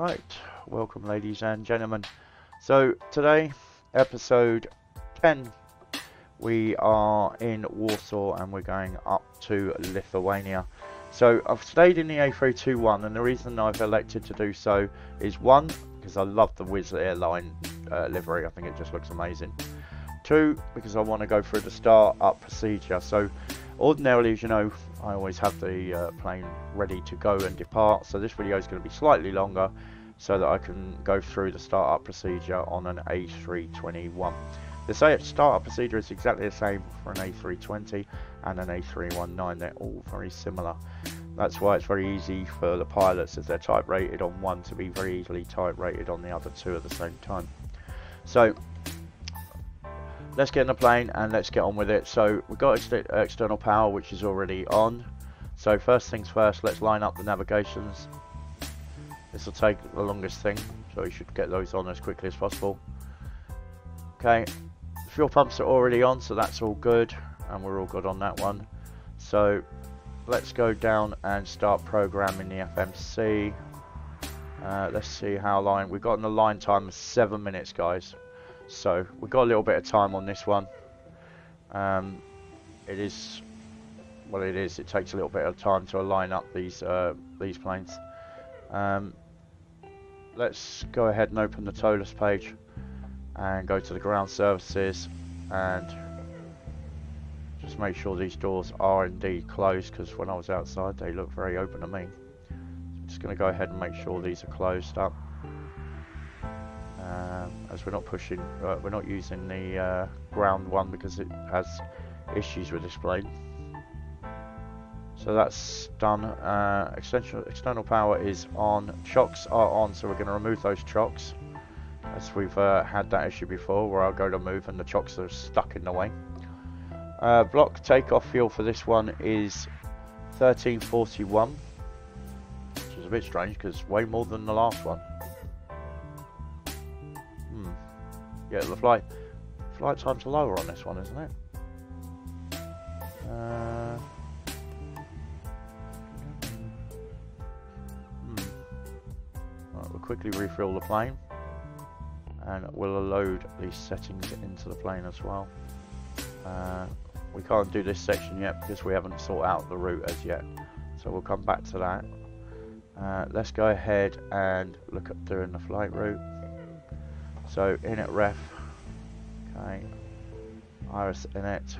Right, welcome ladies and gentlemen. So today, episode 10, we are in Warsaw and we're going up to Lithuania. So I've stayed in the A321 and the reason I've elected to do so is one, because I love the Wizz Airline uh, livery, I think it just looks amazing. Two, because I want to go through the start up procedure. So ordinarily, as you know, I always have the uh, plane ready to go and depart. So this video is going to be slightly longer so that I can go through the startup procedure on an A321. The startup procedure is exactly the same for an A320 and an A319. They're all very similar. That's why it's very easy for the pilots, as they're type rated on one, to be very easily type rated on the other two at the same time. So let's get in the plane and let's get on with it. So we've got ex external power which is already on. So first things first, let's line up the navigations. This will take the longest thing, so we should get those on as quickly as possible. Okay, fuel pumps are already on, so that's all good, and we're all good on that one. So let's go down and start programming the FMC. Uh, let's see how line we've got in the line time of seven minutes, guys. So we've got a little bit of time on this one. Um, it is well, it is. It takes a little bit of time to align up these uh, these planes. Um, let's go ahead and open the ToLiss page and go to the ground services and just make sure these doors are indeed closed because when I was outside they look very open to me. I'm just going to go ahead and make sure these are closed up um, as we're not pushing, uh, we're not using the uh, ground one because it has issues with this plane. So that's done. Uh, extension, external power is on. Chocks are on, so we're going to remove those chocks. As we've uh, had that issue before, where I'll go to move and the chocks are stuck in the way. Uh, block takeoff fuel for this one is 1341, which is a bit strange because way more than the last one. Yeah, the flight flight times lower on this one, isn't it? Uh, hmm. right, we'll quickly refill the plane and we'll load these settings into the plane as well. Uh, we can't do this section yet because we haven't sorted out the route as yet so we'll come back to that. Uh, let's go ahead and look at doing the flight route. So init ref, okay, IRS init.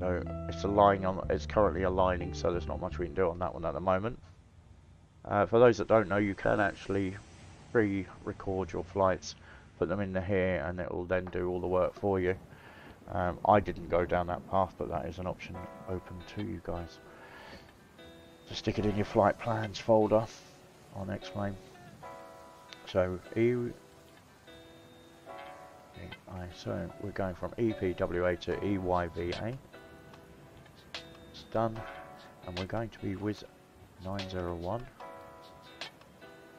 So it's aligning on, it's currently aligning, so there's not much we can do on that one at the moment. Uh, for those that don't know, you can actually pre-record your flights, put them in the here, and it will then do all the work for you. Um, I didn't go down that path, but that is an option open to you guys. Just stick it in your flight plans folder on X-Plane. So E so we're going from EPWA to EYVI. It's done. And we're going to be with 901.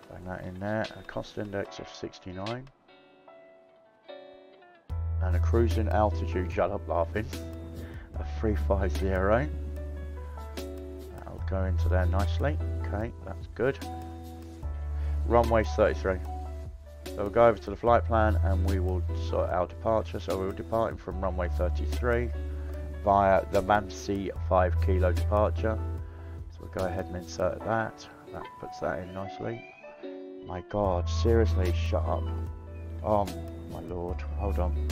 Bang that in there. A cost index of 69. And a cruising altitude, shut up laughing, of 350. That'll go into there nicely. Okay, that's good. Runway 33. So we'll go over to the flight plan and we will sort our departure. So we're departing from runway 33 via the MAMC 5 kilo departure. So we'll go ahead and insert that. That puts that in nicely. My god, seriously, shut up. Oh my lord, hold on.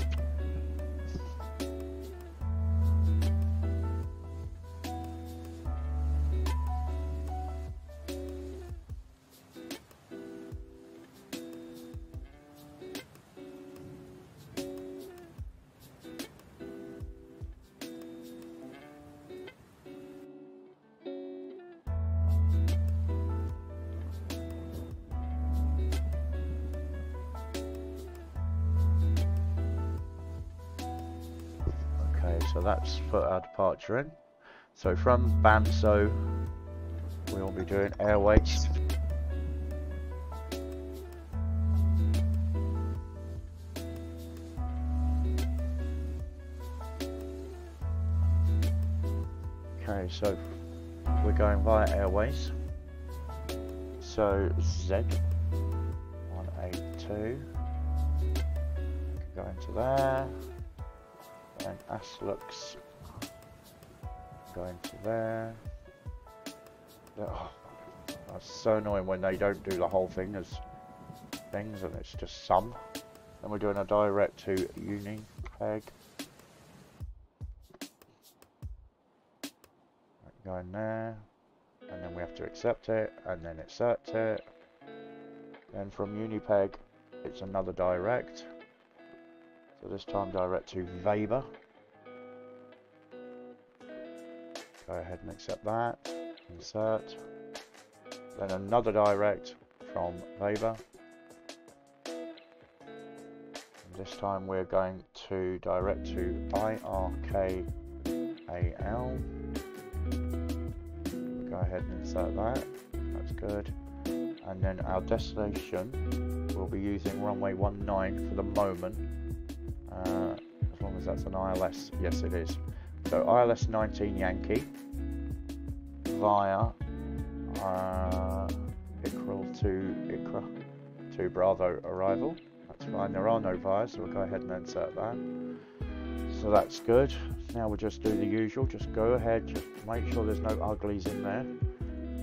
Departure in. So from BAMSO, we will be doing airways. Okay, so we're going via airways. So Z 182 go into there, and Aslux go into there. Oh, that's so annoying when they don't do the whole thing as things and it's just some. Then we're doing a direct to uni peg. Go in there, and then we have to accept it, and then insert it. Then from Unipeg, it's another direct. So this time direct to Weber. Go ahead and accept that. Insert. Then another direct from Weber. And this time we're going to direct to IRKAL. Go ahead and insert that. That's good. And then our destination, we'll be using runway 19 for the moment. Uh, as long as that's an ILS, yes it is. So ILS 19 Yankee via uh, to ICRA to Bravo arrival. That's fine, there are no vias, so we'll go ahead and insert that. So that's good. Now we'll just do the usual, just go ahead, just make sure there's no uglies in there.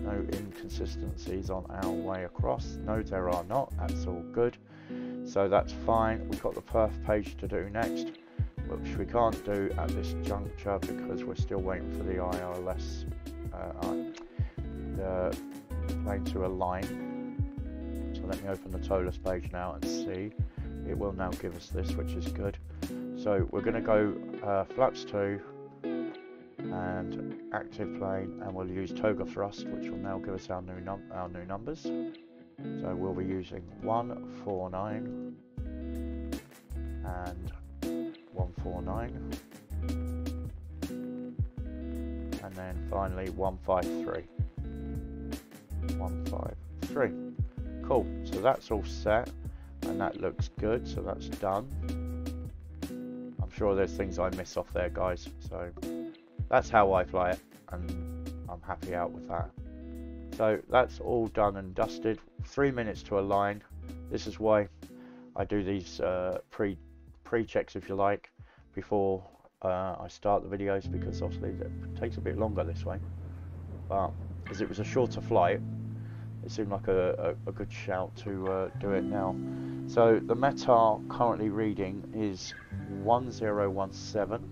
No inconsistencies on our way across. No, there are not. That's all good. So that's fine. We've got the perf page to do next, which we can't do at this juncture because we're still waiting for the ILS, uh, the plane to align. So let me open the ToLiss page now and see. It will now give us this, which is good. So we're going to go uh, flaps 2 and active plane and we'll use toga thrust which will now give us our new, our new numbers. So we'll be using 149 and 149 and then finally 153. 153. Cool, so that's all set and that looks good, so that's done. I'm sure there's things I miss off there guys, so that's how I fly it and I'm happy out with that. So that's all done and dusted. Three minutes to align. This is why I do these uh, pre pre checks, if you like, before uh, I start the videos because obviously it takes a bit longer this way. But as it was a shorter flight, it seemed like a, a, a good shout to uh, do it now. So the METAR currently reading is 1017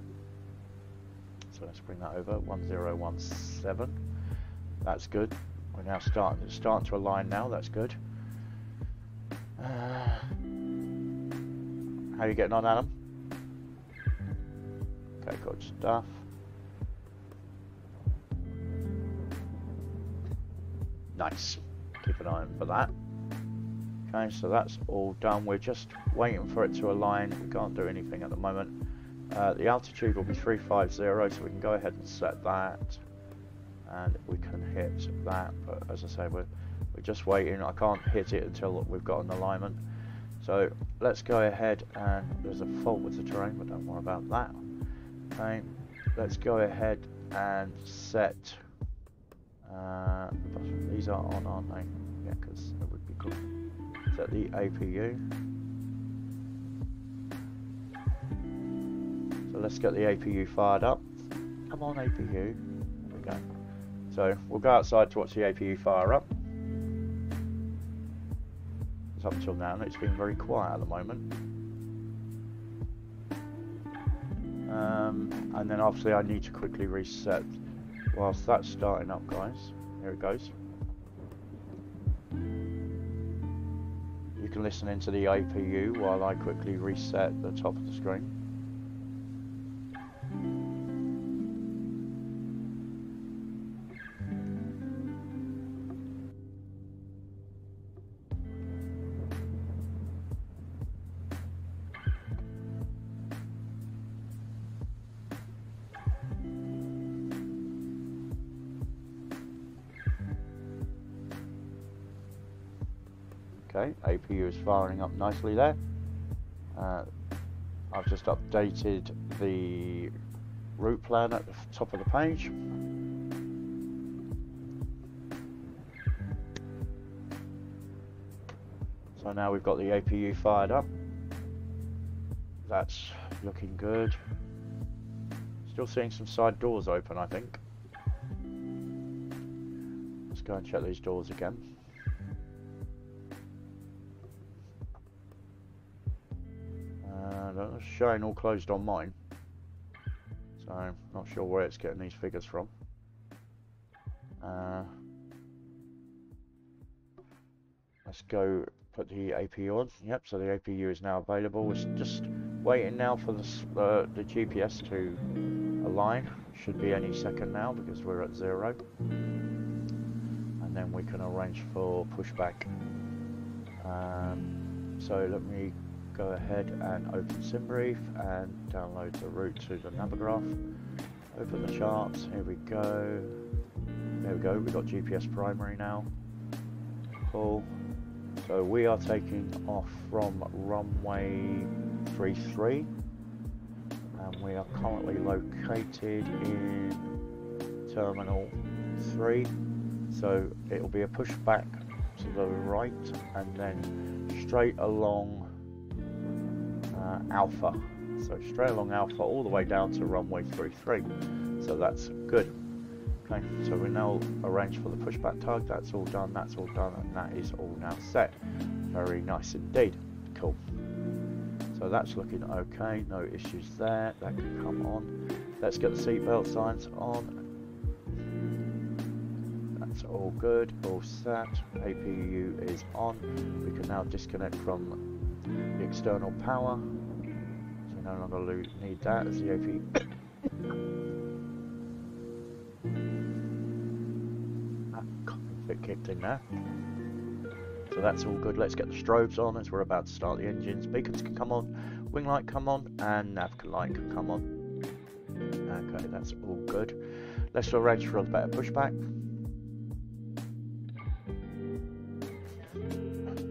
so let's bring that over, 1017. That's good. We're now starting, starting to align now, that's good. Uh, how are you getting on, Adam? Okay, good stuff. Nice. Keep an eye on for that. Okay, so that's all done. We're just waiting for it to align. We can't do anything at the moment. Uh, the altitude will be 350, so we can go ahead and set that. And we can hit that, but as I say, we're, we're just waiting. I can't hit it until we've got an alignment. So let's go ahead and there's a fault with the terrain, but don't worry about that. Okay, let's go ahead and set. Uh, these are on, aren't they? Yeah, because it would be cool. Set the APU. So let's get the APU fired up. Come on APU. There we go. So we'll go outside to watch the APU fire up. Up until now it's been very quiet at the moment. Um, and then obviously I need to quickly reset whilst that's starting up guys. Here it goes. You can listen into the APU while I quickly reset the top of the screen. APU is firing up nicely there. Uh, I've just updated the route plan at the top of the page. So now we've got the APU fired up. That's looking good. Still seeing some side doors open, I think. Let's go and check these doors again. That's showing all closed on mine. So, not sure where it's getting these figures from. Uh, let's go put the APU on. Yep, so the APU is now available. We're just waiting now for the, uh, the GPS to align. Should be any second now because we're at zero. And then we can arrange for pushback. Um, so let me go ahead and open SimBrief and download the route to the Navigraph. Open the charts, here we go. There we go, we've got GPS primary now. Cool. So we are taking off from runway 33 and we are currently located in terminal 3 so it will be a push back to the right and then straight along uh, Alpha. So straight along Alpha all the way down to runway 33 so that's good. Okay so we now arrange for the pushback tug. That's all done that's all done and that is all now set. Very nice indeed. Cool. So that's looking okay, no issues there, that can come on. Let's get the seatbelt signs on. That's all good, all set, APU is on. We can now disconnect from the external power. No longer need that as the OP. Ah, that kicked in there. So that's all good. Let's get the strobes on as we're about to start the engines. Beacons can come on, wing light come on, and nav light can come on. Okay, that's all good. Let's arrange for a better pushback.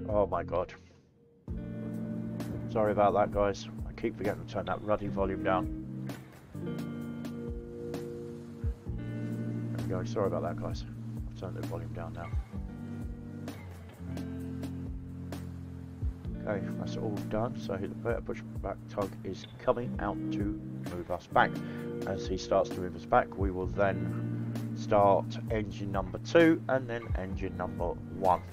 Oh my god. Sorry about that guys. Keep forgetting to turn that ruddy volume down. There we go. Sorry about that guys. I've turned the volume down now. Okay, that's all done. So the pushback tug is coming out to move us back. As he starts to move us back, we will then start engine number two and then engine number one.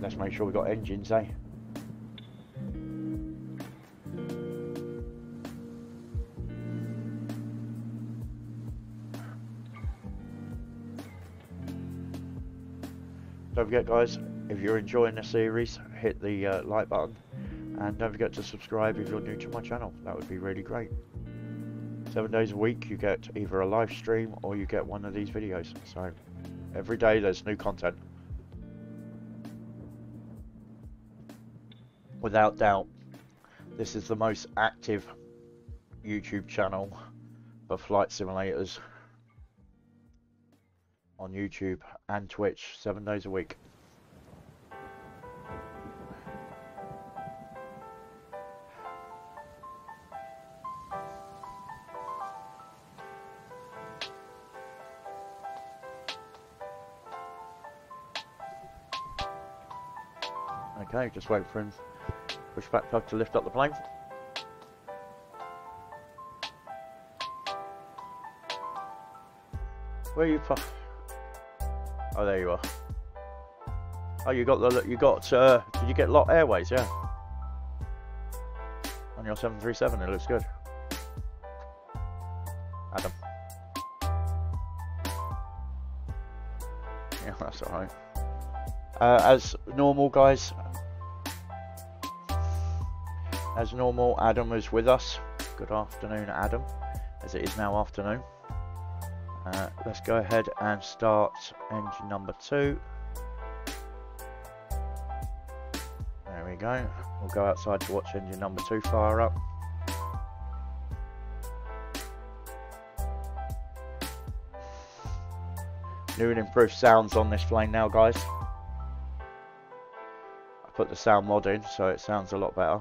Let's make sure we've got engines, eh? Don't forget guys, if you're enjoying the series, hit the uh, like button and don't forget to subscribe if you're new to my channel. That would be really great. Seven days a week you get either a live stream or you get one of these videos. So every day there's new content. Without doubt, this is the most active YouTube channel for flight simulators on YouTube and Twitch seven days a week. Okay, just wait for him. Push back plug to lift up the plane. Where are you from? Oh, there you are. Oh, you got the you got. Uh, did you get lot airways? Yeah. On your 737, it looks good. Adam. Yeah, that's alright. Uh, as normal, guys. As normal, Adam is with us. Good afternoon, Adam, as it is now afternoon. Uh, let's go ahead and start engine number two. There we go. We'll go outside to watch engine number two fire up. New and improved sounds on this plane now, guys. I put the sound mod in, so it sounds a lot better.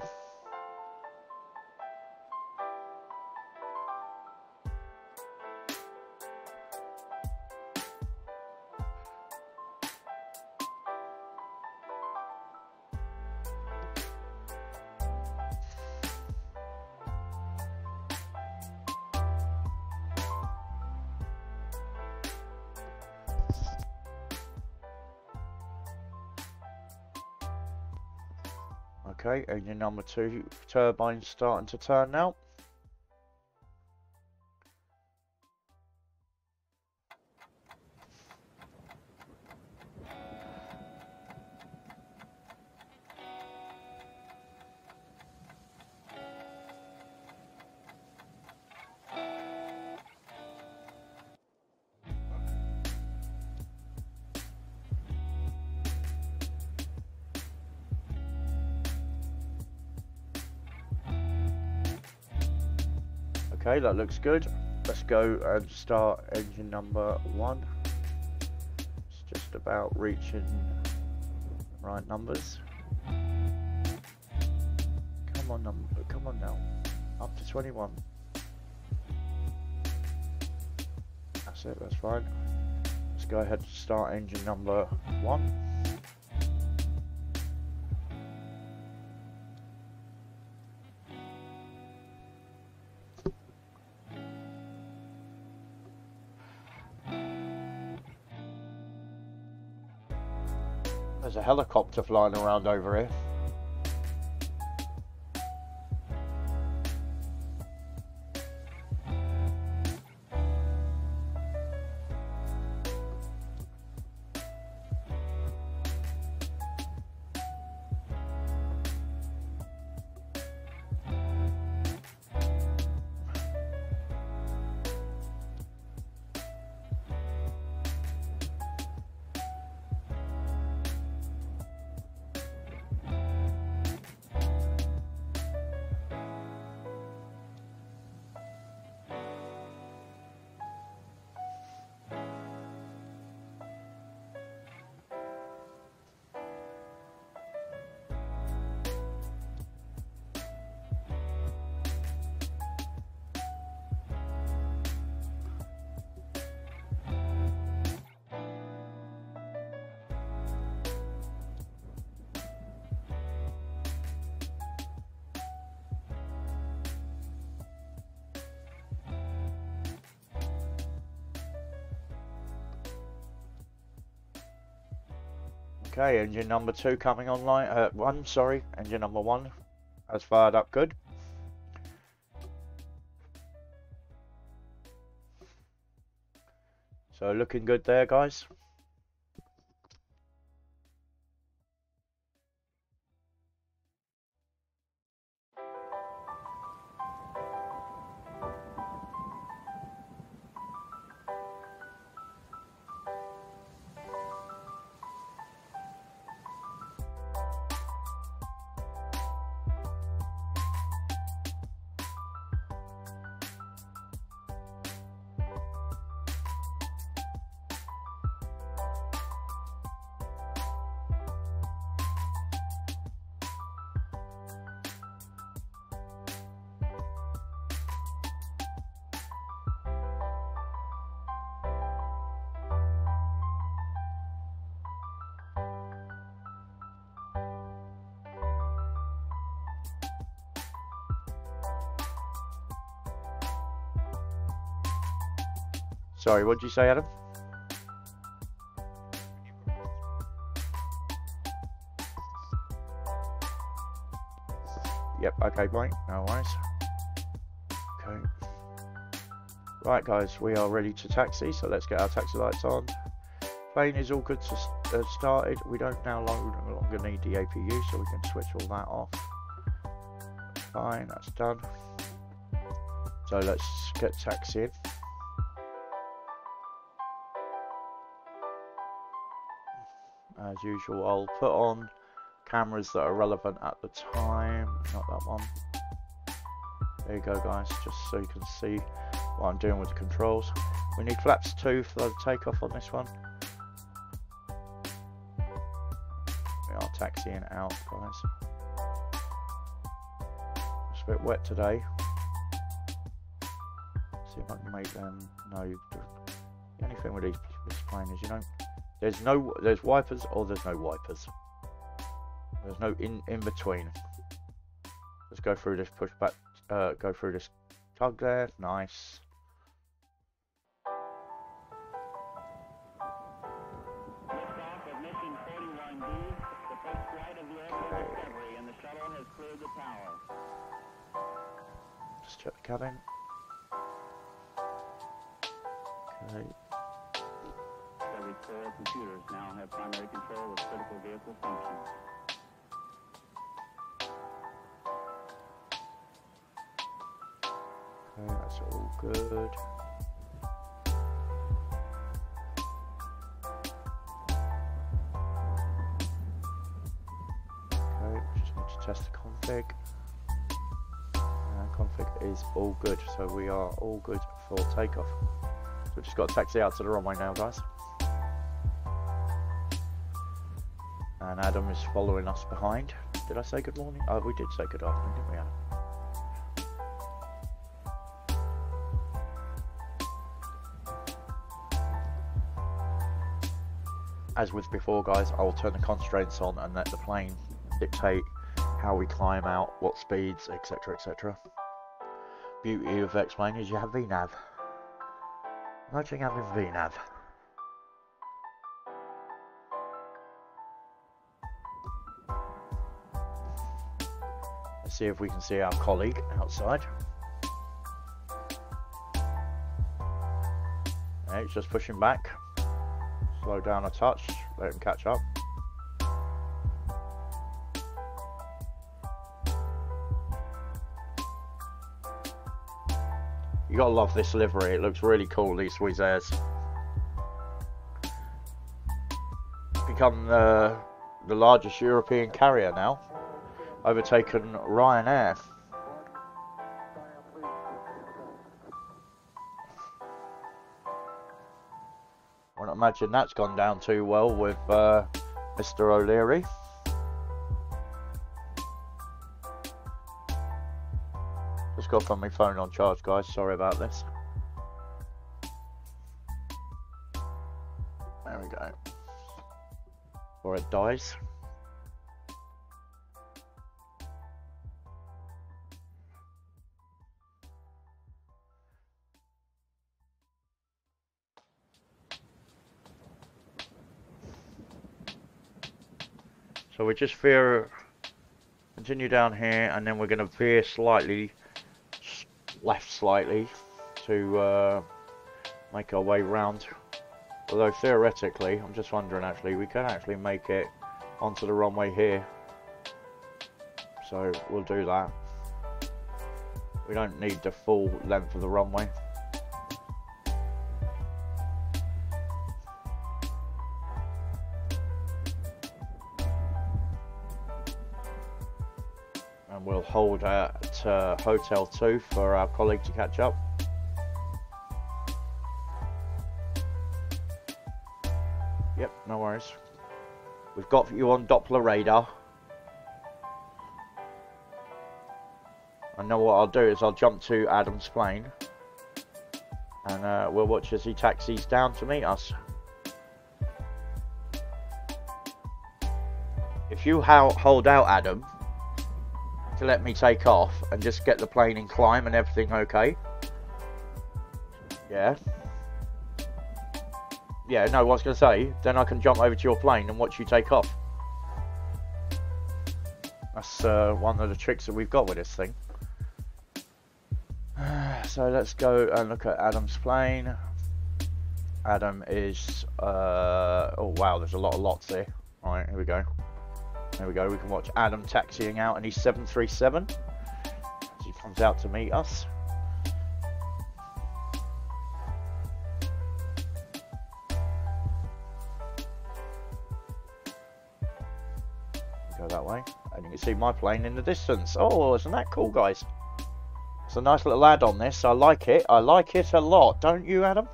Okay, engine number two turbine starting to turn now. That looks good. Let's go and start engine number one. It's just about reaching right numbers. Come on, number, come on now. Up to 21. That's it, that's fine. Let's go ahead and start engine number one. Helicopter flying around over here. Okay, engine number two coming online. Uh, one, sorry, engine number one has fired up good. So looking good there, guys. Sorry, what did you say, Adam? Yep, okay, right, no worries. Okay. Right, guys, we are ready to taxi, so let's get our taxi lights on. Plane is all good to uh, started. We don't now no longer need the APU, so we can switch all that off. Fine, that's done. So let's get taxiing. As usual. I'll put on cameras that are relevant at the time. Not that one. There you go guys just so you can see what I'm doing with the controls. We need flaps 2 for the takeoff on this one. We are taxiing out guys. It's a bit wet today. See if I can make them no the only thing with these, this plane is you don't there's no, there's wipers or there's no wipers. There's no in, in between. Let's go through this pushback, uh, go through this tug there, nice. Just check the cabin. Okay. Every core computers now have primary control of critical vehicle functions. Okay, that's all good. Okay, just need to test the config. And config is all good, so we are all good for takeoff. So we've just got to taxi out to the runway now, guys. And Adam is following us behind. Did I say good morning? Oh, we did say good afternoon, didn't we, Adam? as with before guys, I will turn the constraints on and let the plane dictate how we climb out, what speeds, etc etc. Beauty of X-Plane is you have VNAV. Imagine having VNAV. See if we can see our colleague outside. He's just pushing back. Slow down a touch, let him catch up. You gotta love this livery, it looks really cool, these Wizz Airs. Become the, the largest European carrier now, overtaken Ryanair. I don't imagine that's gone down too well with uh, Mr. O'Leary. Just got from my phone on charge, guys. Sorry about this. There we go. Or it dies. So we just veer, continue down here, and then we're going to veer slightly left slightly to uh, make our way round. Although theoretically, I'm just wondering actually, we can actually make it onto the runway here. So we'll do that. We don't need the full length of the runway. Hold at uh, Hotel 2 for our colleague to catch up. Yep, no worries. We've got you on Doppler radar. I know what I'll do is I'll jump to Adam's plane and uh, we'll watch as he taxis down to meet us. If you hold out, Adam, to let me take off and just get the plane in climb and everything okay. Yeah. Yeah, no, I was going to say, then I can jump over to your plane and watch you take off. That's uh, one of the tricks that we've got with this thing. So let's go and look at Adam's plane. Adam is, uh, oh wow, there's a lot of lots here. Alright, here we go. There we go, we can watch Adam taxiing out in his 737 as he comes out to meet us. Go that way, and you can see my plane in the distance. Oh, isn't that cool, guys? It's a nice little add on this. I like it. I like it a lot. Don't you, Adam?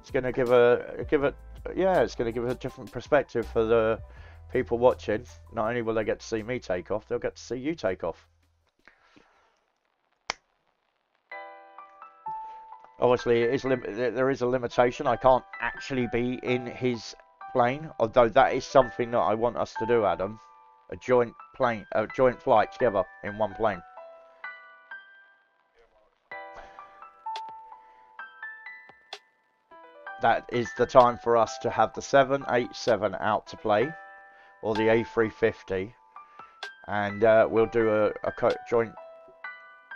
It's going to give a give it. Yeah, it's going to give a different perspective for the people watching. Not only will they get to see me take off, they'll get to see you take off. Obviously, there is a limitation. I can't actually be in his plane, although that is something that I want us to do, Adam. A joint plane, a joint flight together in one plane. That is the time for us to have the 787 out to play, or the A350, and uh, we'll do a, a joint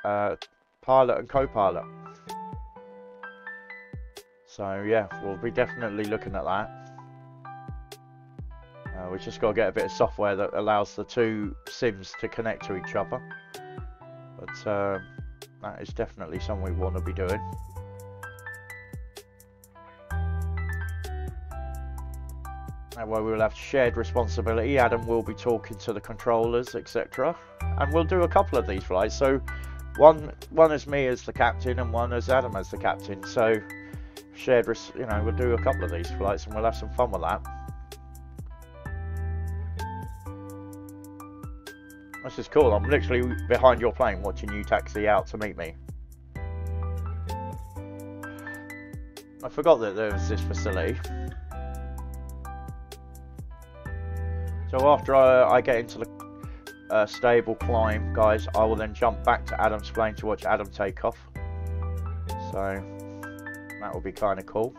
uh, pilot and co-pilot. So yeah, we'll be definitely looking at that. Uh, we just got to get a bit of software that allows the two sims to connect to each other. But uh, that is definitely something we want to be doing. That way we'll have shared responsibility. Adam will be talking to the controllers, etc. And we'll do a couple of these flights. So one one is me as the captain and one is Adam as the captain. So shared, you know, we'll do a couple of these flights and we'll have some fun with that. This is cool. I'm literally behind your plane watching you taxi out to meet me. I forgot that there was this facility. So after I, I get into the uh, stable climb, guys, I will then jump back to Adam's plane to watch Adam take off. So that will be kind of cool.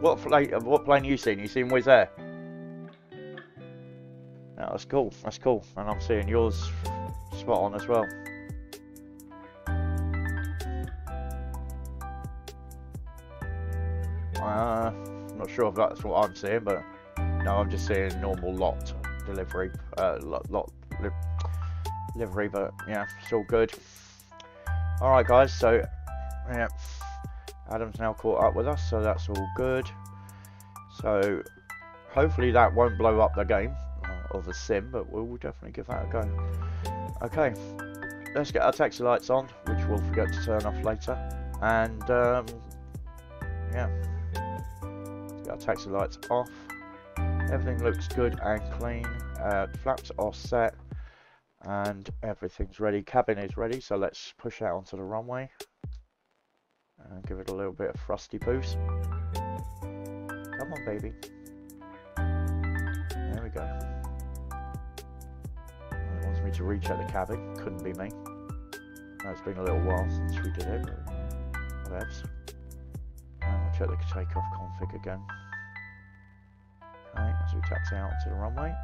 What plane? What plane you seen? You seen Wizz Air? That's cool. That's cool. And I'm seeing yours spot on as well. Uh, I'm not sure if that's what I'm seeing, but no, I'm just seeing normal lot delivery, uh, lot, lot li livery, but yeah, it's all good. All right, guys. So yeah, Adam's now caught up with us, so that's all good. So hopefully that won't blow up the game uh, or the sim, but we'll definitely give that a go. Okay, let's get our taxi lights on, which we'll forget to turn off later. And um, yeah taxi lights off. Everything looks good and clean. Uh, flaps are set and everything's ready. Cabin is ready, so let's push out onto the runway and give it a little bit of frosty boost. Come on, baby. There we go. It wants me to reach out the cabin. Couldn't be me. No, it's been a little while since we did it. Whatevs. And we'll check the takeoff config again. Okay, as we taxi out to the runway.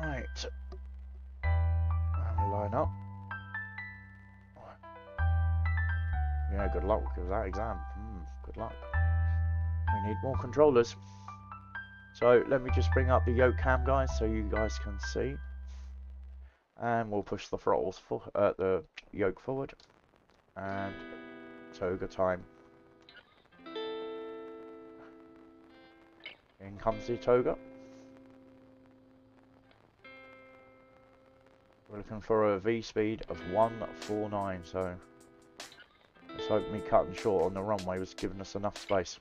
Right. And line up. Yeah, good luck with that exam. Mm, good luck. We need more controllers. So let me just bring up the yoke cam guys so you guys can see. And we'll push the throttles for uh, the yoke forward and toga time. In comes the toga. We're looking for a V speed of 149, so let's hope me cutting short on the runway was giving us enough space.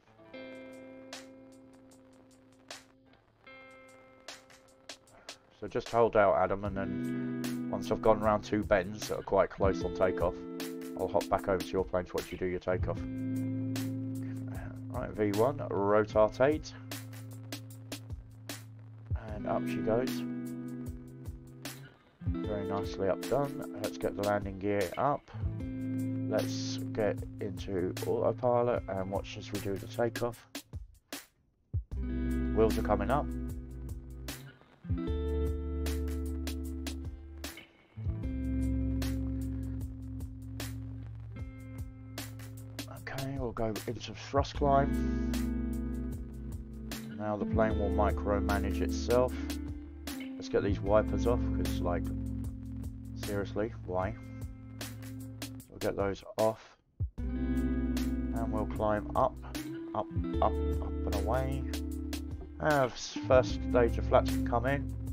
So just hold out Adam and then once I've gone around two bends that are quite close on takeoff, I'll hop back over to your plane to watch you do your takeoff. Right, V1, rotate. And up she goes. Very nicely up done. Let's get the landing gear up. Let's get into autopilot and watch as we do the takeoff. Wheels are coming up. Go into thrust climb. Now the plane will micromanage itself. Let's get these wipers off because like seriously, why? We'll get those off. And we'll climb up, up, up, up and away. And first stage of flaps can come in.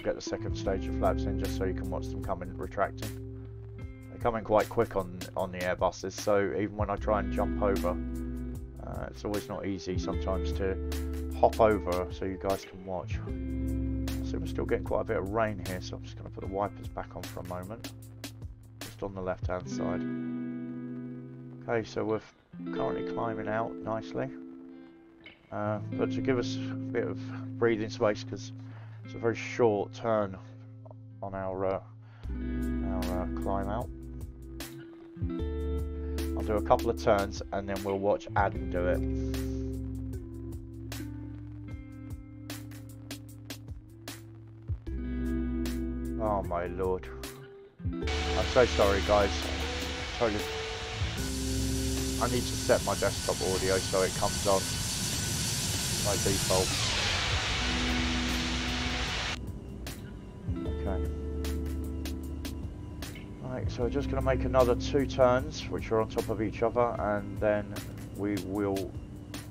Get the second stage of flaps in just so you can watch them coming retracting. They come in quite quick on, on the Airbuses, so even when I try and jump over, uh, it's always not easy sometimes to hop over so you guys can watch. So we're still getting quite a bit of rain here, so I'm just going to put the wipers back on for a moment. Just on the left hand side. Okay, so we're currently climbing out nicely. Uh, but to give us a bit of breathing space because it's a very short turn on our uh, our uh, climb out. I'll do a couple of turns and then we'll watch Adam do it. Oh my lord. I'm so sorry guys. Totally. I need to set my desktop audio so it comes on by default. So we're just going to make another two turns, which are on top of each other, and then we will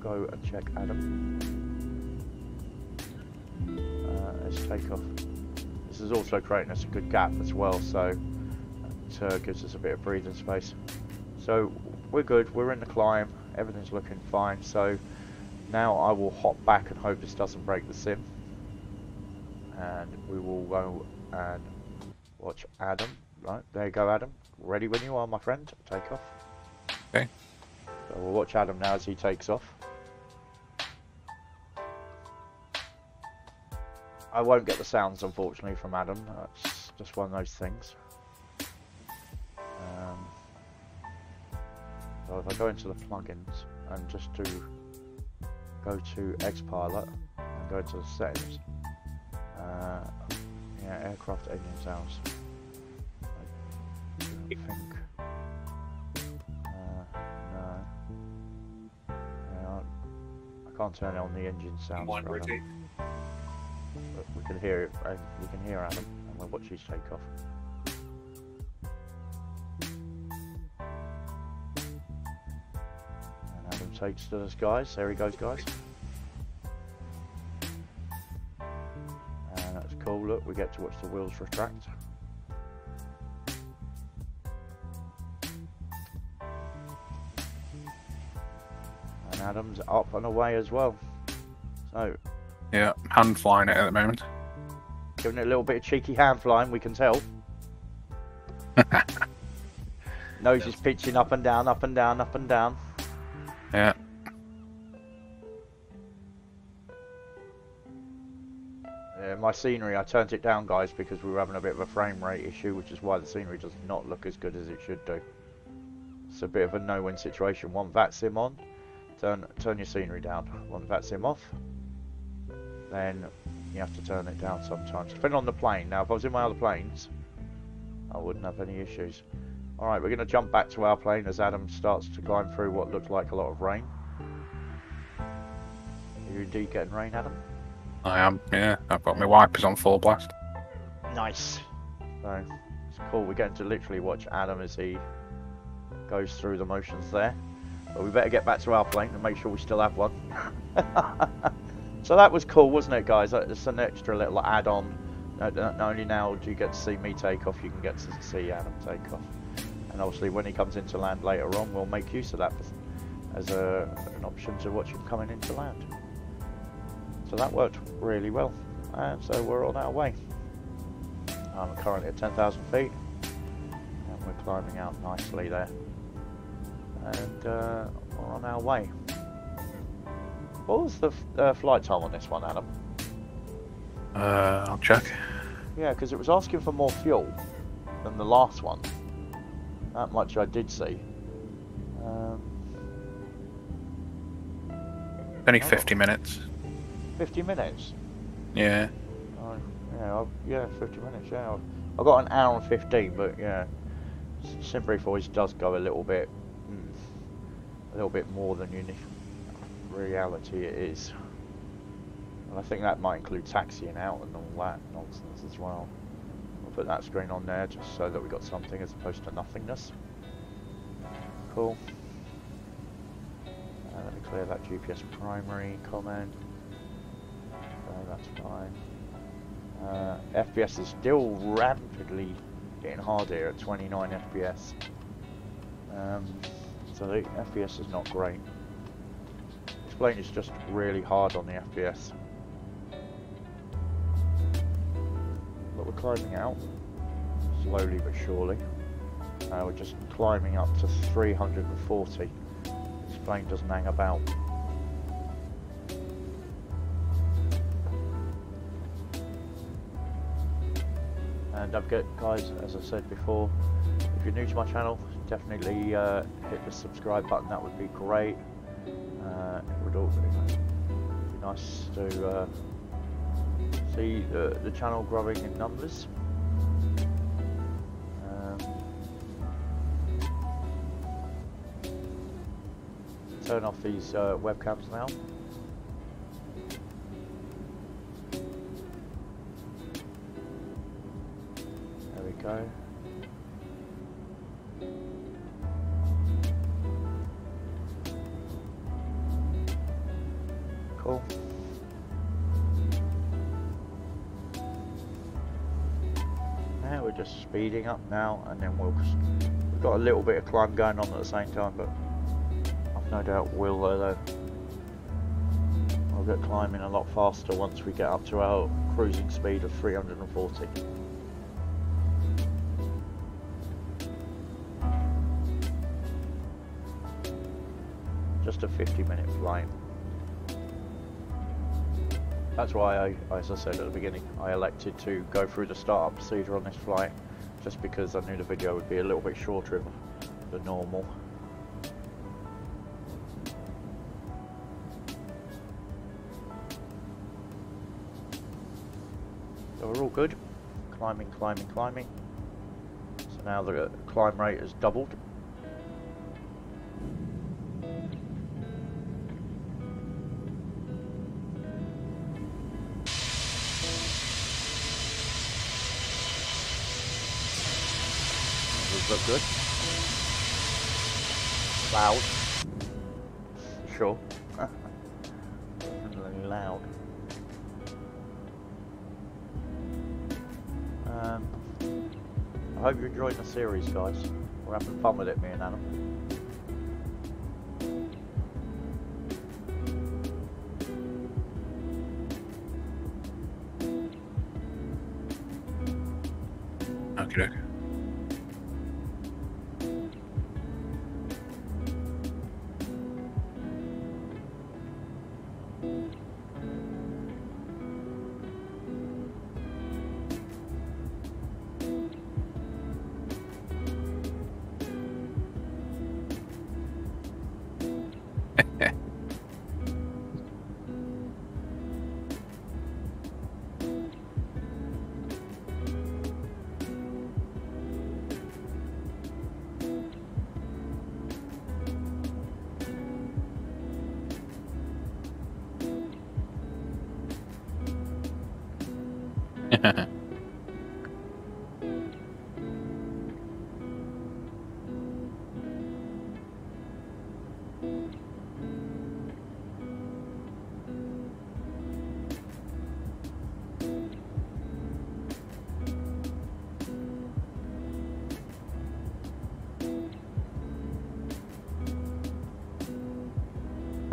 go and check Adam. Uh, let's take off. This is also creating us a good gap as well, so it uh, gives us a bit of breathing space. So we're good, we're in the climb, everything's looking fine, so now I will hop back and hope this doesn't break the sim. And we will go and watch Adam. Right, there you go Adam. Ready when you are, my friend. Take off. Okay. So we'll watch Adam now as he takes off. I won't get the sounds, unfortunately, from Adam. That's just one of those things. Um, so if I go into the plugins and just do go to Xpilot and go to the settings, uh, yeah, aircraft engine sounds. I think. Uh, no. I can't turn on the engine sounds. One rotate. But we can hear it. Uh, we can hear Adam, and we'll watch his take off. And Adam takes to the skies. There he goes, guys. And that's cool. Look, we get to watch the wheels retract. And Adam's up and away as well. So, Yeah, hand flying it at the moment. Giving it a little bit of cheeky hand flying, we can tell. Nose is pitching up and down, up and down, up and down. Yeah. Yeah, my scenery, I turned it down, guys, because we were having a bit of a frame rate issue, which is why the scenery does not look as good as it should do. It's a bit of a no-win situation. One VATSIM on, turn turn your scenery down. One VATSIM off, then you have to turn it down sometimes. Depending on the plane. Now, if I was in my other planes, I wouldn't have any issues. Alright, we're going to jump back to our plane as Adam starts to climb through what looked like a lot of rain. Are you indeed getting rain, Adam? I am, yeah. I've got my wipers on full blast. Nice. So it's cool. We're getting to literally watch Adam as he goes through the motions there. But we better get back to our plane and make sure we still have one. so that was cool, wasn't it, guys? It's an extra little add-on. Not only now do you get to see me take off, you can get to see Adam take off. And obviously, when he comes into land later on, we'll make use of that as a, an option to watch him coming into land. So that worked really well. And so we're on our way. I'm currently at 10,000 feet and we're climbing out nicely there. And uh, we're on our way. What was the f- uh, flight time on this one, Adam? Uh, I'll check. Yeah, because it was asking for more fuel than the last one. That much I did see. Um, Only Oh. 50 minutes. 50 minutes. Yeah. Oh, yeah, I've, yeah, 50 minutes, yeah. I've, I've got an hour and 15, but yeah. Simbrief always does go a little bit, little bit more than uni reality it is. And I think that might include taxiing out and all that nonsense as well. I'll put that screen on there just so that we got something as opposed to nothingness. Cool. Uh, let me clear that GPS primary comment. So that's fine. Uh, FPS is still rapidly getting harder at 29 FPS. Um, so the FPS is not great. This plane is just really hard on the FPS. But we're climbing out, slowly but surely. Uh, we're just climbing up to 340. This plane doesn't hang about. And I've got guys, as I said before, if you're new to my channel, definitely uh, hit the subscribe button. That would be great. Uh, it would also be nice to uh, see the, the channel growing in numbers. Um, turn off these uh, webcams now. There we go. Now we're just speeding up now, and then we'll. We've got a little bit of climb going on at the same time, but I've no doubt we'll. Uh, I'll get climbing a lot faster once we get up to our cruising speed of 340. Just a 50 minute flight. That's why I, as I said at the beginning, I elected to go through the startup procedure on this flight, just because I knew the video would be a little bit shorter than normal. So we're all good. Climbing, climbing, climbing. So now the climb rate has doubled. Good. Loud. Sure. Loud. Um, I hope you're enjoying the series, guys. We're having fun with it, me and Adam.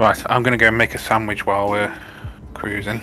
Right, I'm gonna go make a sandwich while we're cruising.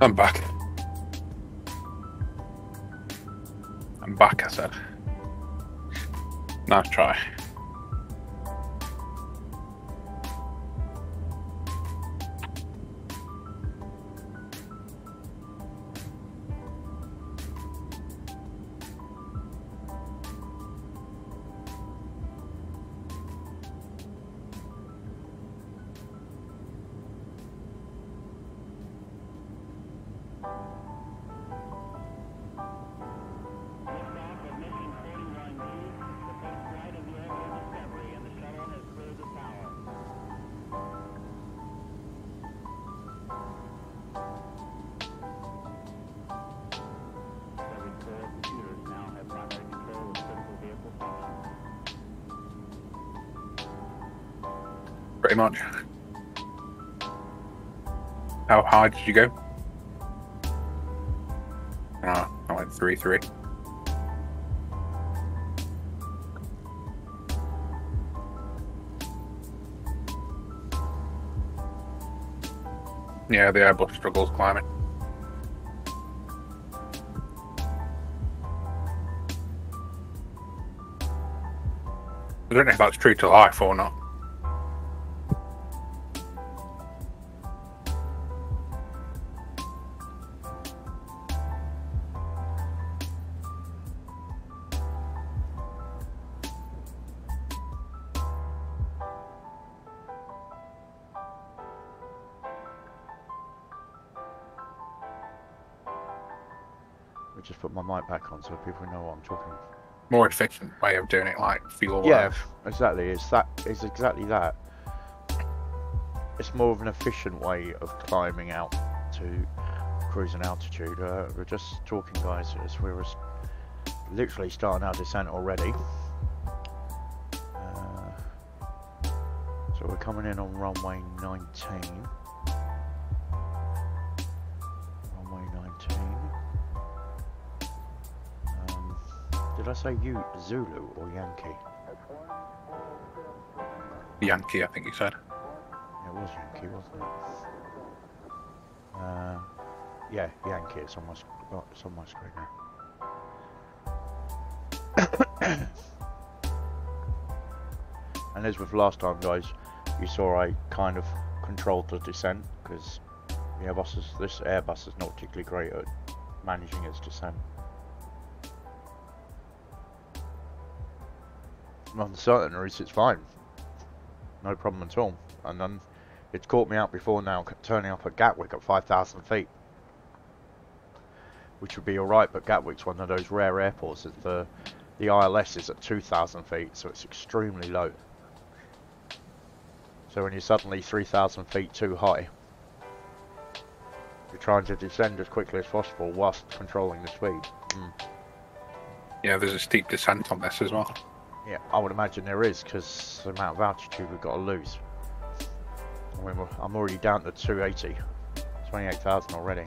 I'm back. I'm back, I said. Nice try. High did you go? Ah, I went 3 3. Yeah, the Airbus struggles climbing. I don't know if that's true to life or not. More efficient way of doing it, like feel Yeah, alive. exactly. It's that. It's exactly that. It's more of an efficient way of climbing out to cruising altitude. Uh, we're just talking, guys, as we were literally starting our descent already. Uh, so we're coming in on runway 19. Say you Zulu or Yankee? Yankee, I think you said. It was Yankee, wasn't it? Uh, yeah, Yankee. It's on my, sc- oh, it's on my screen now. and as with last time, guys, you saw I kind of controlled the descent because the Airbus is, this Airbus is not particularly great at managing its descent. On certain routes, it's fine, no problem at all. And then it's caught me out before now, turning up at Gatwick at 5,000 feet. Which would be alright, but Gatwick's one of those rare airports that the, the ILS is at 2,000 feet, so it's extremely low. So when you're suddenly 3,000 feet too high, you're trying to descend as quickly as possible whilst controlling the speed. Mm. Yeah, there's a steep descent on this as well. Yeah, I would imagine there is, because the amount of altitude we've got to lose. I mean, I'm already down to 280, 28,000 already.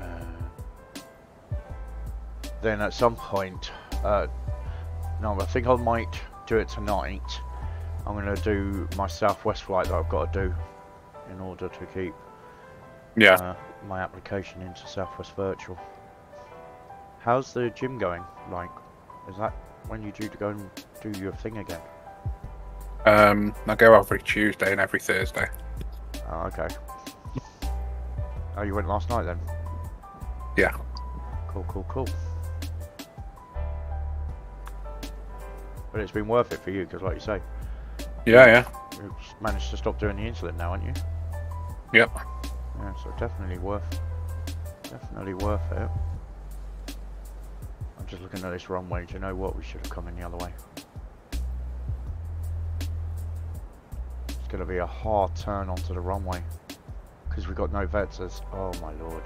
Uh, then at some point, uh, no, I think I might do it tonight. I'm going to do my southwest flight that I've got to do in order to keep Yeah, uh, my application into Southwest Virtual. How's the gym going? Like, is that when you due to go and do your thing again? um, I go every Tuesday and every Thursday. Oh, okay. Oh, you went last night then? Yeah. Cool, cool, cool. But it's been worth it for you, because like you say, Yeah, yeah, you've managed to stop doing the insulin now, haven't you? yep. Yeah, so definitely worth, definitely worth it. I'm just looking at this runway. Do you know what? We should have come in the other way. It's going to be a hard turn onto the runway because we've got no vectors. Oh my lord.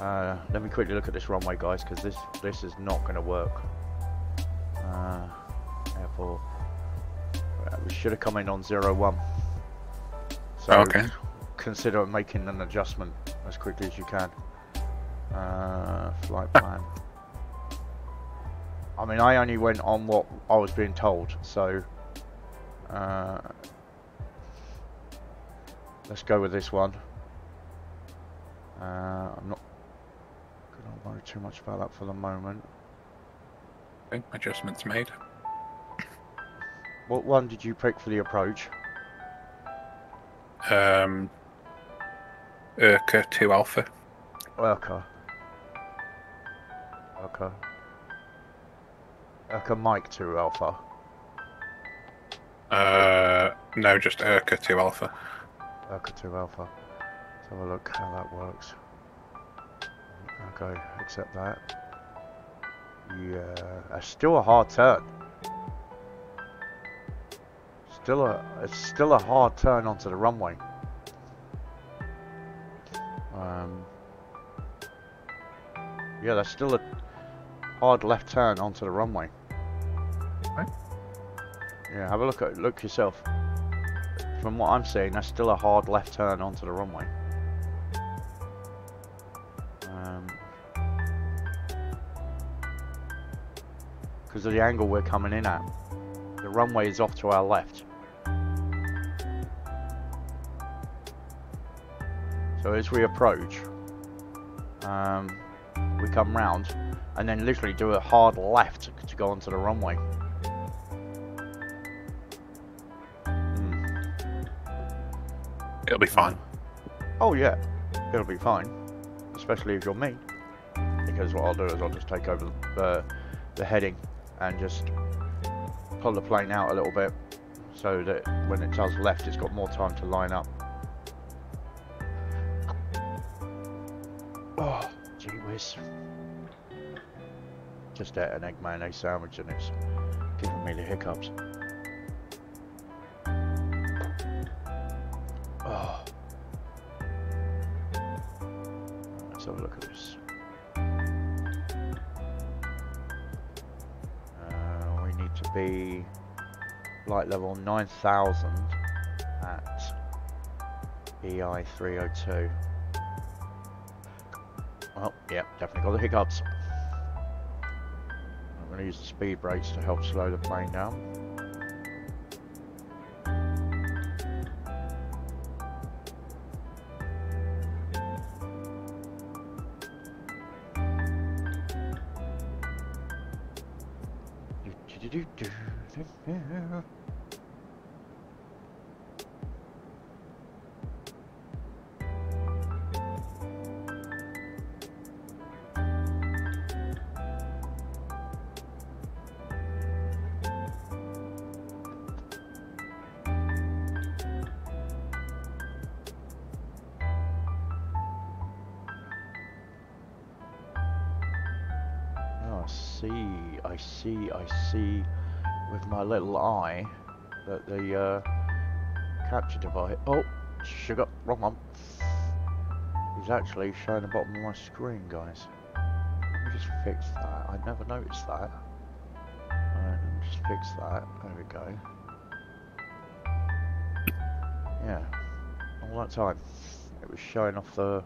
Uh, let me quickly look at this runway, guys, because this this is not going to work. Uh, airport. We should have come in on zero one. So Okay. Consider making an adjustment as quickly as you can. Uh, flight plan. I mean, I only went on what I was being told, so uh, let's go with this one. Uh, I'm not gonna worry too much about that for the moment. Okay, adjustments made. What one did you pick for the approach? Um, Urca 2 Alpha. Urca. Urca. Urca Mike 2 Alpha. Uh, no, just Urca 2 Alpha. Urca 2 Alpha. Let's have a look how that works. Okay, accept that. Yeah, it's still a hard turn. Still a, it's still a hard turn onto the runway. Yeah, that's still a hard left turn onto the runway. Right. Yeah, have a look at look yourself. From what I'm seeing, that's still a hard left turn onto the runway. Um, because of the angle we're coming in at. The runway is off to our left. So as we approach, um, we come round and then literally do a hard left to go onto the runway. Hmm. It'll be fine. Oh yeah, it'll be fine, especially if you're me. Because what I'll do is I'll just take over the, uh, the heading and just pull the plane out a little bit so that when it does left it's got more time to line up. Whiz. Just ate an egg mayonnaise sandwich and it's giving me the hiccups. Oh. Let's have a look at this. Uh, we need to be light level 9000 at EI 302. Oh, yeah, definitely got the hiccups. I'm going to use the speed brakes to help slow the plane down. See, I see, I see with my little eye that the uh, capture device. Oh, sugar, wrong one. Is actually showing the bottom of my screen, guys. Let me just fix that. I never noticed that. Let me just fix that. There we go. Yeah, all that time it was showing off the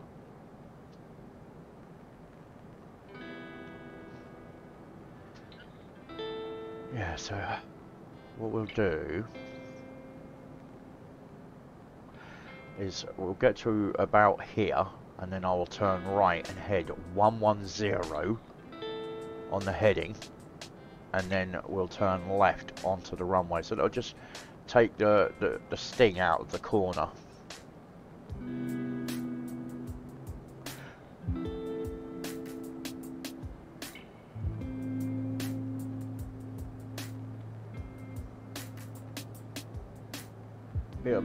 So what we'll do is we'll get to about here and then I will turn right and head 110 on the heading and then we'll turn left onto the runway. So that'll just take the, the, the sting out of the corner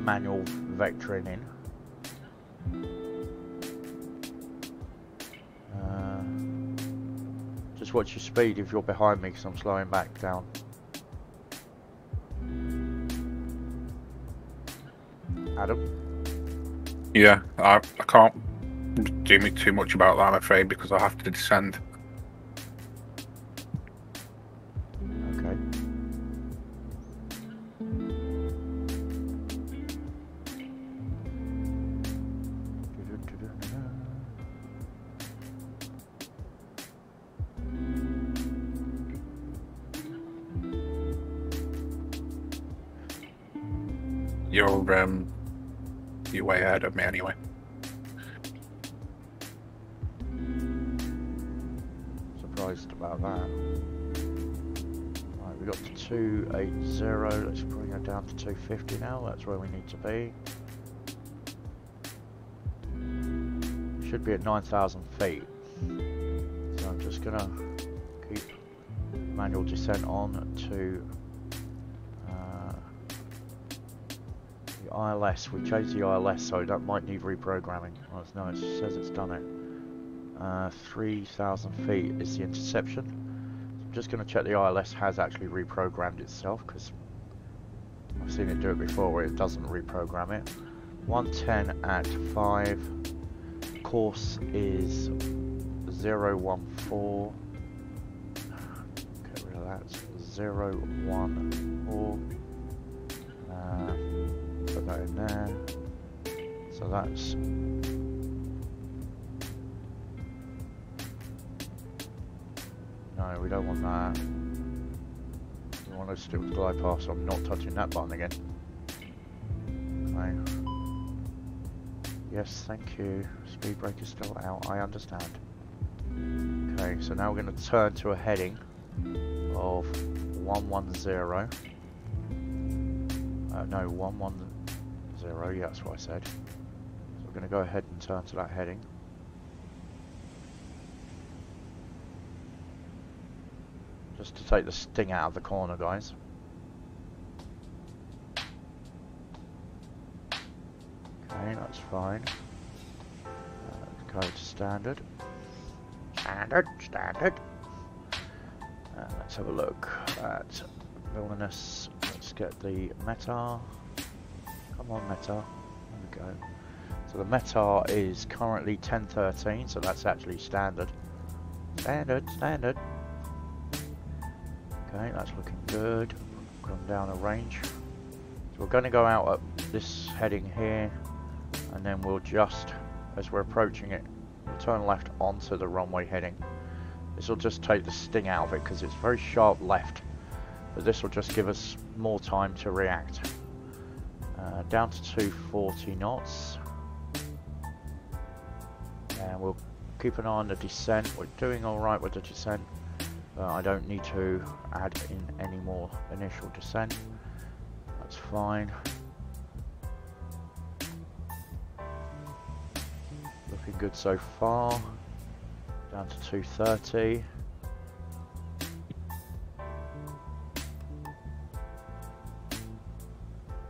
manual vectoring in. Uh, just watch your speed if you're behind me because I'm slowing back down. Adam? Yeah, I, I can't do me too much about that, I'm afraid, because I have to descend. Should be at 9,000 feet. So I'm just gonna keep manual descent on to uh, the ILS. We changed the ILS, so that might need reprogramming. Well, no, it says it's done it. Uh, 3,000 feet is the interception. I'm just going to check the ILS has actually reprogrammed itself because I've seen it do it before where it doesn't reprogram it. 110 at 5. Course is 014. Get rid of that. 014. Uh, put that in there. So that's No, we don't want that. We want to stick with glide path, so I'm not touching that button again. Okay. Yes, thank you. Speed brake is still out, I understand. Okay, so now we're going to turn to a heading of 110. Uh, no, 110, yeah, that's what I said. So we're going to go ahead and turn to that heading. Just to take the sting out of the corner, guys. Okay, that's fine. Uh, standard. Standard, standard. Uh, let's have a look at Vilnius. Let's get the METAR. Come on, METAR. There we go. So the METAR is currently 1013, so that's actually standard. Standard, standard. Okay, that's looking good. Come down a range. So we're going to go out at this heading here, and then we'll just, as we're approaching it, we'll turn left onto the runway heading. This will just take the sting out of it because it's very sharp left, but this will just give us more time to react. Uh, down to 240 knots, and we'll keep an eye on the descent. We're doing all right with the descent. Uh, I don't need to add in any more initial descent. That's fine. Looking good so far. Down to 230.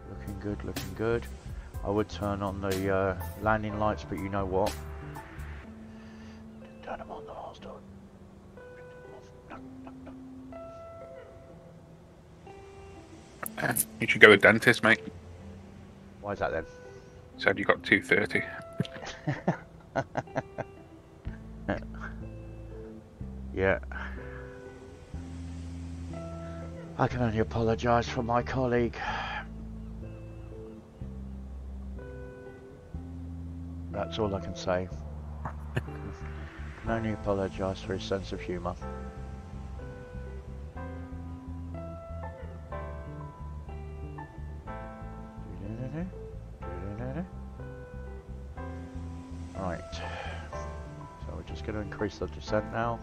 Looking good, looking good. I would turn on the uh, landing lights, but you know what? Turn them on the last time. You should go to dentist, mate. Why is that then? Said you got 230. Yeah. I can only apologise for my colleague. That's all I can say. I can only apologise for his sense of humour. Increase the descent now.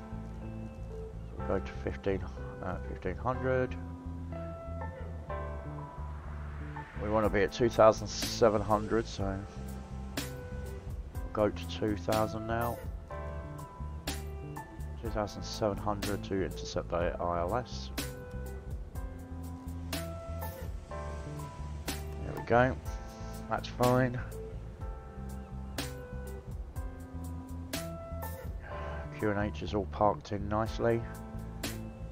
We'll go to 15, uh, 1500. We want to be at 2700, so we'll go to 2000 now. 2700 to intercept the ILS. There we go. That's fine. QNH is all parked in nicely.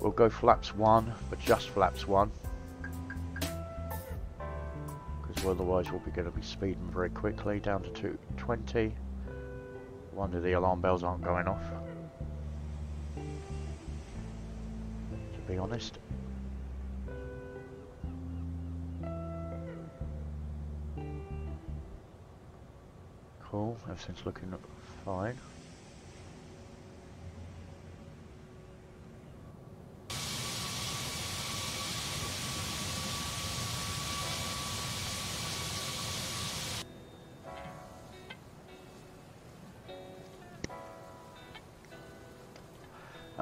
We'll go flaps 1, but just flaps 1. Because otherwise we'll be going to be speeding very quickly down to 220. Wonder the alarm bells aren't going off. To be honest. Cool, everything's looking fine.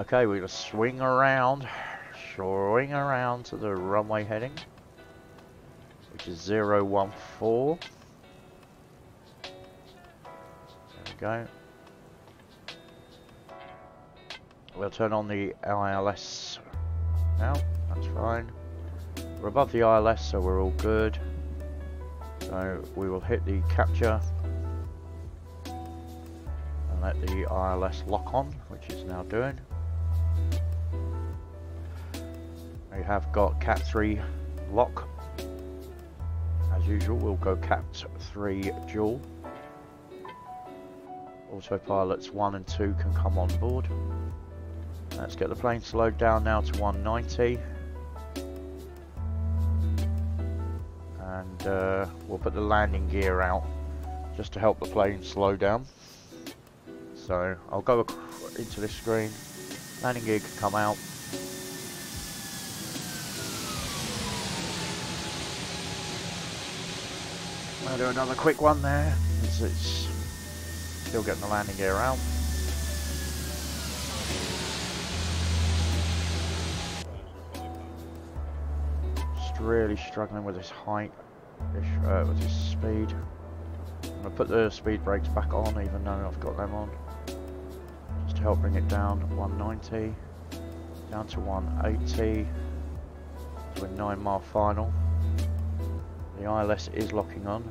Okay, we're gonna swing around, swing around to the runway heading, which is 014. There we go. We'll turn on the ILS now, that's fine. We're above the ILS, so we're all good. So we will hit the capture and let the ILS lock on, which is now doing. We have got Cat 3 lock. As usual, we'll go Cat 3 dual. Autopilots 1 and 2 can come on board. Let's get the plane slowed down now to 190. And uh, we'll put the landing gear out just to help the plane slow down. So I'll go into this screen. Landing gear can come out. I'll do another quick one there. As it's still getting the landing gear out. Just really struggling with his height, uh, with his speed. I'm gonna put the speed brakes back on, even though I've got them on, just to help bring it down. 190, down to 180, to a nine mile final. The ILS is locking on.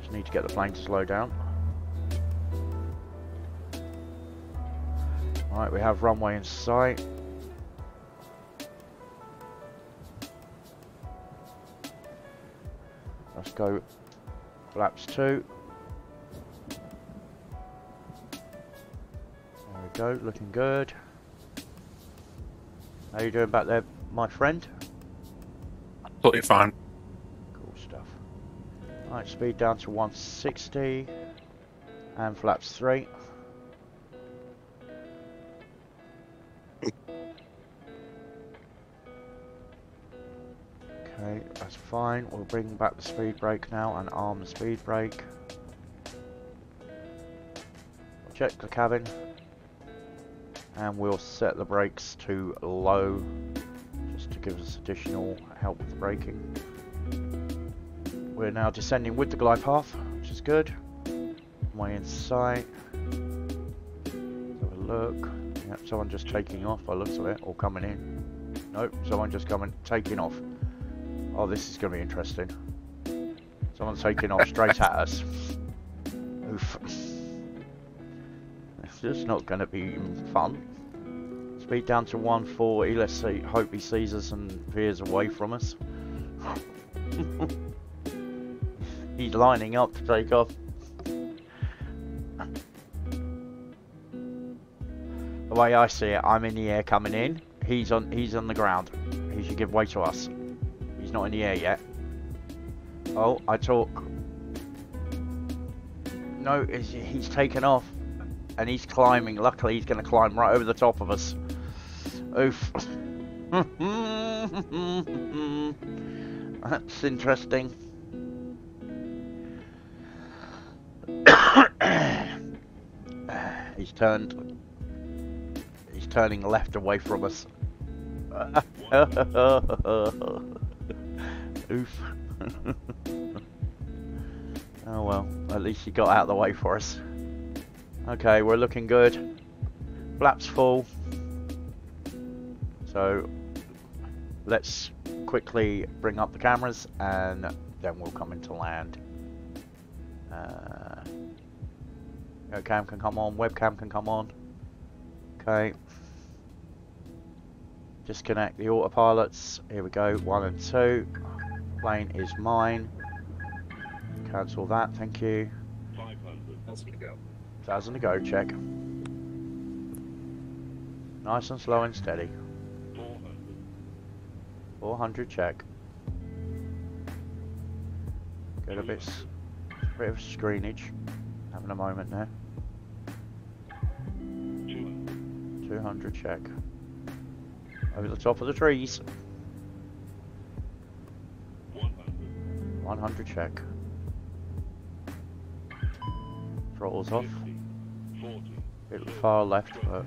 Just need to get the plane to slow down. Right, we have runway in sight. Let's go flaps two. There we go, looking good. How you doing back there, my friend? Totally fine. Cool stuff. Right, speed down to 160 and flaps 3. Okay, that's fine. We'll bring back the speed brake now and arm the speed brake. Check the cabin and we'll set the brakes to low just to give us additional help with braking. We're now descending with the glide path, which is good. Way in sight. Have a look. Yep, someone just taking off by looks of it, or coming in. Nope, someone just coming, taking off. Oh, this is going to be interesting. Someone's taking off straight at us. Oof. It's just not going to be fun. Speed down to 140. Let's see. Hope he sees us and veers away from us. He's lining up to take off. The way I see it, I'm in the air coming in. He's on. He's on the ground. He should give way to us. He's not in the air yet. Oh, I talk. No, he's, he's taken off. And he's climbing. Luckily, he's going to climb right over the top of us. Oof. That's interesting. he's turned. He's turning left away from us. Oof. oh well, at least he got out of the way for us. Okay, we're looking good. Flaps full. So let's quickly bring up the cameras and then we'll come into land. Uh, cam can come on, webcam can come on. Okay. Disconnect the autopilots. Here we go, one and two. Plane is mine. Cancel that, thank you. 500. That's gonna go. Thousand to go, check. Nice and slow and steady. 400. 400 check. Get a bit, bit of screenage. Having a moment there. 200. 200 check. Over the top of the trees. 100. 100 check. Throttles off. 50. 40. bit far left, but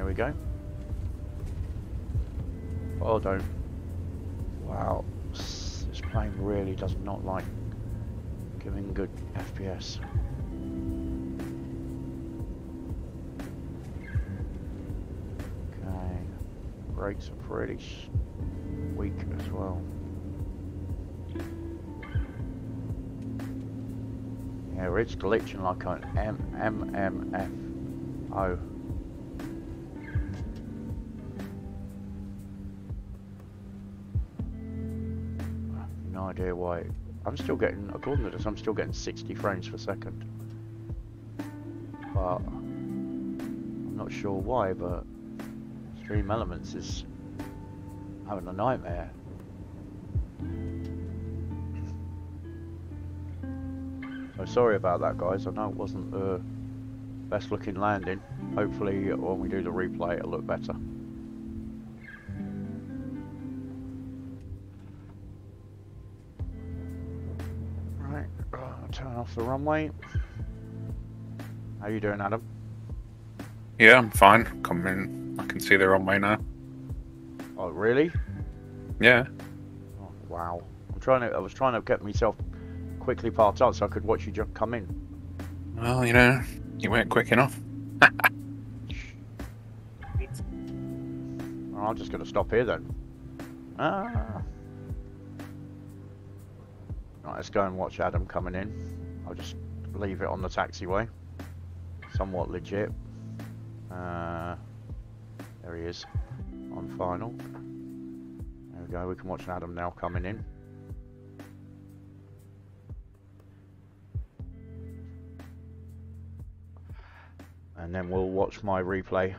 there we go. Oh, don't. Wow, this plane really does not like giving good FPS. Okay, brakes are pretty weak as well. Yeah, it's glitching like an M M M F O. idea why. I'm still getting, according to this, I'm still getting 60 frames per second. But I'm not sure why, but Stream Elements is having a nightmare. So sorry about that, guys. I know it wasn't the best looking landing. Hopefully, when we do the replay, it'll look better. Turn off the runway. How you doing, Adam? Yeah, I'm fine. Coming. In. I can see they're on way now. Oh, really? Yeah. Oh, wow. I'm trying to. I was trying to get myself quickly parked out so I could watch you just come in. Well, you know, you weren't quick enough. Well, I'm just going to stop here then. Ah. Right, let's go and watch Adam coming in. I'll just leave it on the taxiway. Somewhat legit. Uh, there he is on final. There we go. We can watch Adam now coming in. And then we'll watch my replay,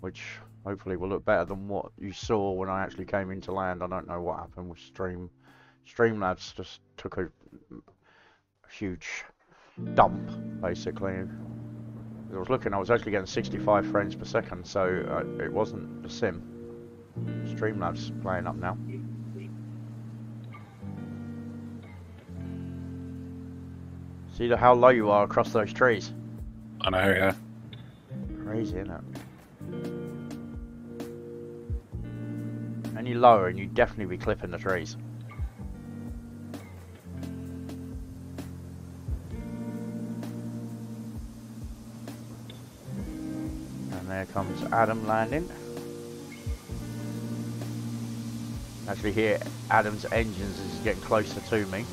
which hopefully will look better than what you saw when I actually came into land. I don't know what happened with Stream. Streamlabs just took a, a huge dump, basically. I was looking, I was actually getting 65 frames per second, so uh, it wasn't the sim. Streamlabs playing up now. See how low you are across those trees? I know, yeah. Crazy, isn't it? Any lower and you'd definitely be clipping the trees. Comes Adam landing. Actually hear Adam's engines is getting closer to me.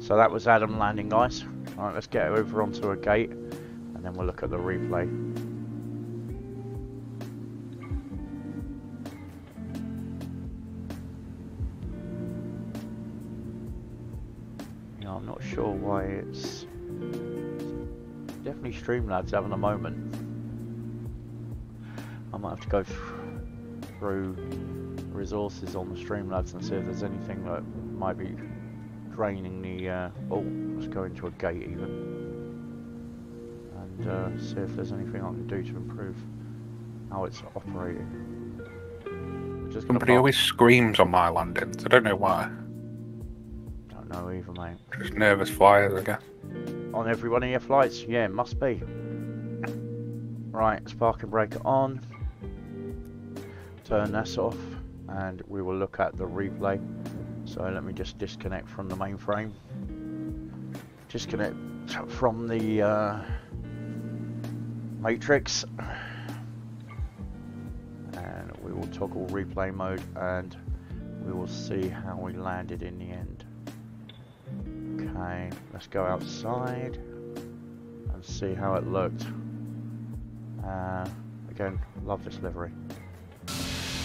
So that was Adam landing, guys. Alright, let's get over onto a gate and then we'll look at the replay. Yeah, I'm not sure why it's definitely Streamlabs having a moment. I might have to go th- through resources on the Streamlabs and see if there's anything that might be draining the. Uh, oh, let's go into a gate even, and uh, see if there's anything I can do to improve how it's operating. Just Somebody always screams on my landings. I don't know why. Don't know either, mate. Just nervous flyers, I guess. On every one of your flights, yeah, must be. Right, let's parking brake on. Turn this off, and we will look at the replay. So let me just disconnect from the mainframe. Disconnect from the uh, matrix. And we will toggle replay mode and we will see how we landed in the. Okay, let's go outside and see how it looked. Uh, again, love this livery.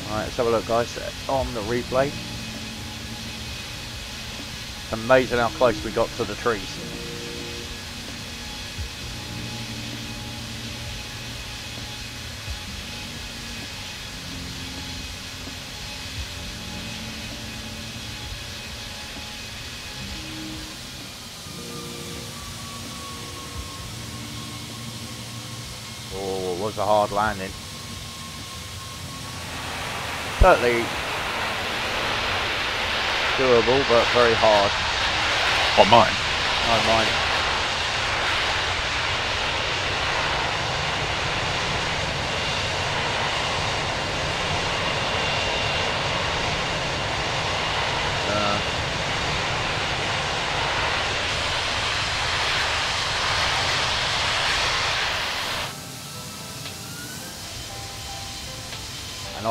Alright, let's have a look guys on the replay. Amazing how close we got to the trees. was a hard landing. Certainly doable, but very hard. On mine? On mine.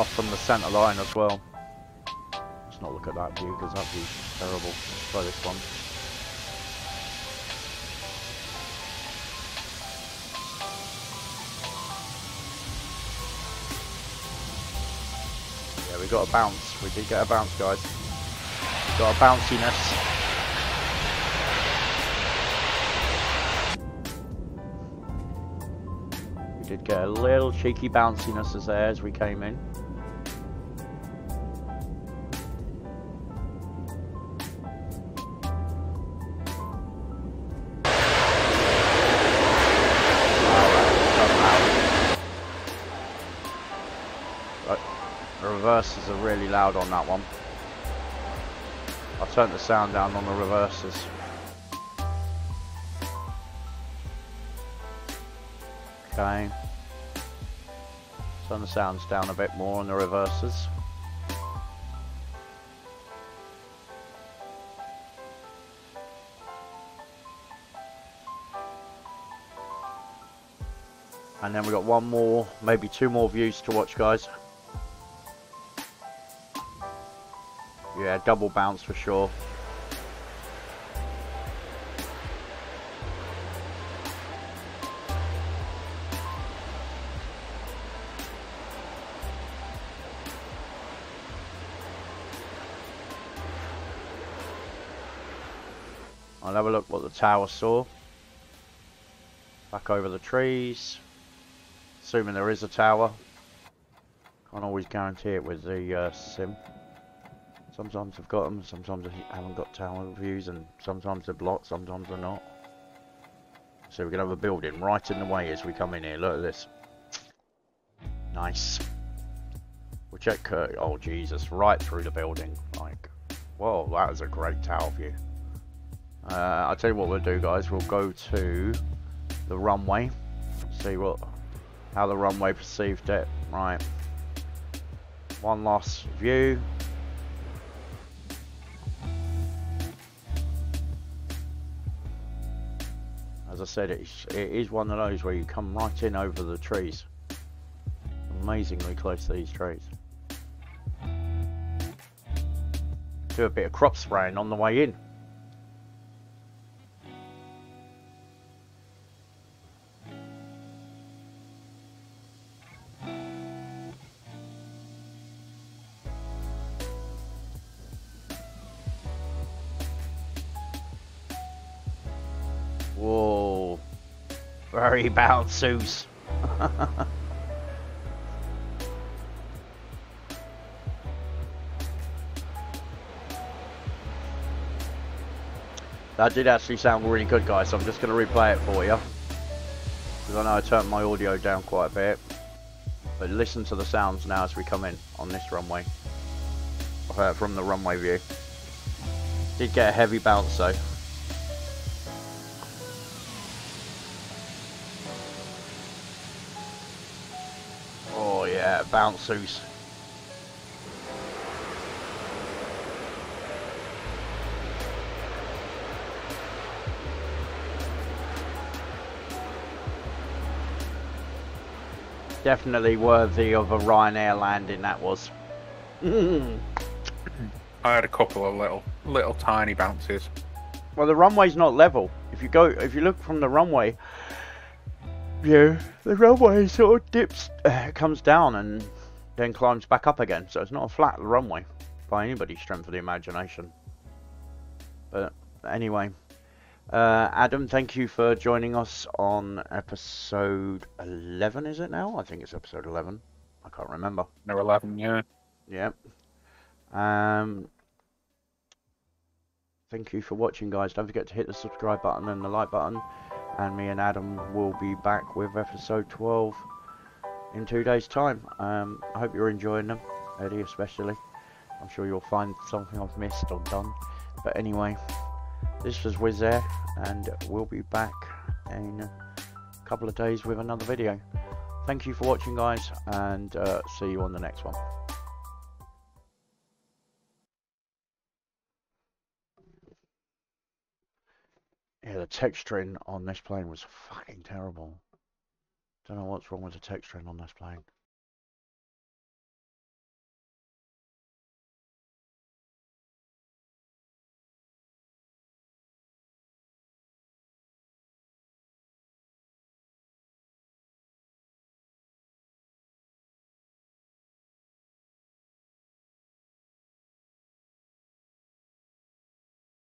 Off from the centre line as well. Let's not look at that view because that view's terrible. Let's try this one. Yeah, we got a bounce. We did get a bounce, guys. We got a bounciness. We did get a little cheeky bounciness as there as we came in. Reverses are really loud on that one. I'll turn the sound down on the reverses. Okay. Turn the sounds down a bit more on the reverses. And then we've got one more, maybe two more views to watch, guys. Yeah, double bounce for sure. I'll have a look what the tower saw. Back over the trees. Assuming there is a tower. Can't always guarantee it with the uh, sim. Sometimes I've got them, sometimes I haven't got tower views, and sometimes they're blocked, sometimes they're not. So we're going to have a building right in the way as we come in here. Look at this. Nice. We'll check Kurt. Oh, Jesus. Right through the building. Like, whoa, that is a great tower view. Uh, I'll tell you what we'll do, guys. We'll go to the runway. See what, how the runway perceived it. Right. One last view. As I said, it's, it is one of those where you come right in over the trees. Amazingly close to these trees. Do a bit of crop spraying on the way in. Whoa. Very bounces. that did actually sound really good, guys. So I'm just going to replay it for you. Because I know I turned my audio down quite a bit. But listen to the sounds now as we come in on this runway. Uh, from the runway view. Did get a heavy bounce though. Bounces. Definitely worthy of a Ryanair landing that was. I had a couple of little, little tiny bounces. Well, the runway's not level. If you go, if you look from the runway view, the runway sort of dips, uh, comes down and then climbs back up again. So it's not a flat runway by anybody's strength of the imagination. But anyway, uh, Adam, thank you for joining us on episode 11, is it now? I think it's episode 11. I can't remember. No 11, yeah. Yep. Um, thank you for watching, guys. Don't forget to hit the subscribe button and the like button. And me and Adam will be back with episode 12 in two days' time. Um, I hope you're enjoying them, Eddie especially. I'm sure you'll find something I've missed or done. But anyway, this was Wizz Air, and we'll be back in a couple of days with another video. Thank you for watching, guys, and uh, see you on the next one. Yeah, the texturing on this plane was fucking terrible. Don't know what's wrong with the texturing on this plane.